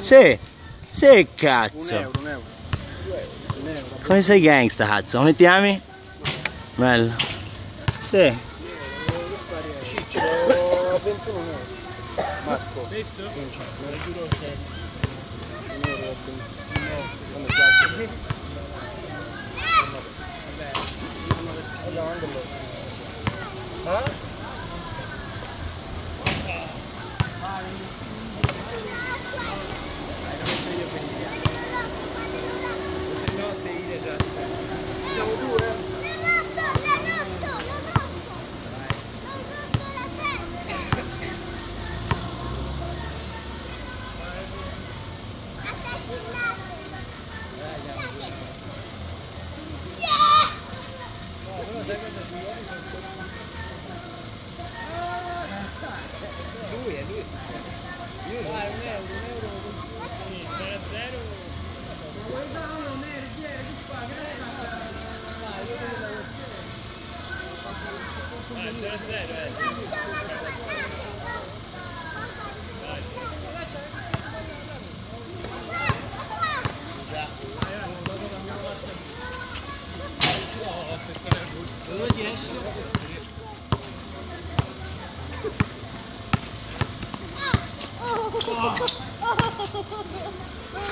Sì, sì cazzo. Un euro, un euro. Un euro. Come sei gangsta cazzo? Come ti chiami? Bello. Sì. Ciccio, 21 euro. Marco. Lo giuro che un euro va benissimo. Quando piace. Vabbè. Andiamo allora. Eh? Lui è lui. Lui Vai, un euro, un euro. 0 a 0. Vuoi dare un euro? Vai, 0 a 0, eh.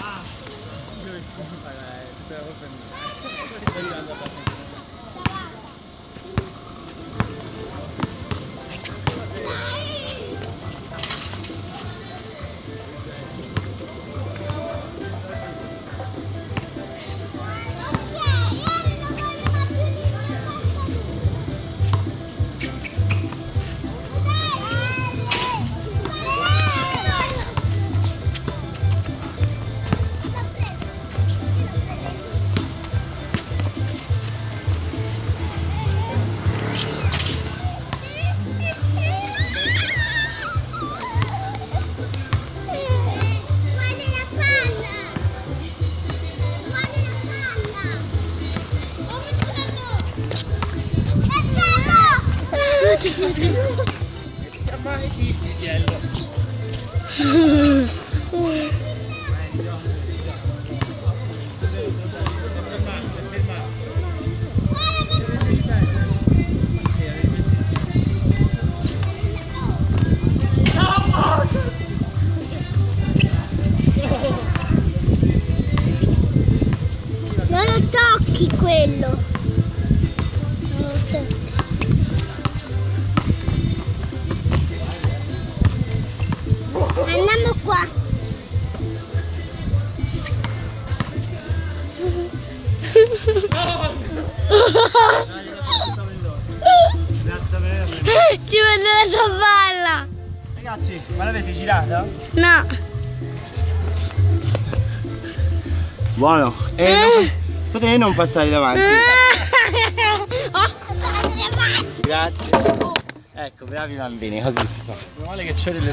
啊！就是大概在附近，È stato! Mai di figliello. Non lo tocchi quello! Andiamo qua! Ci vedo la palla! Ragazzi, ma l'avete girata? No! Buono. E Eh. non, potevi non passare davanti. Oh! Grazie. Ecco, bravi bambini, così si fa. Meno male che c'è delle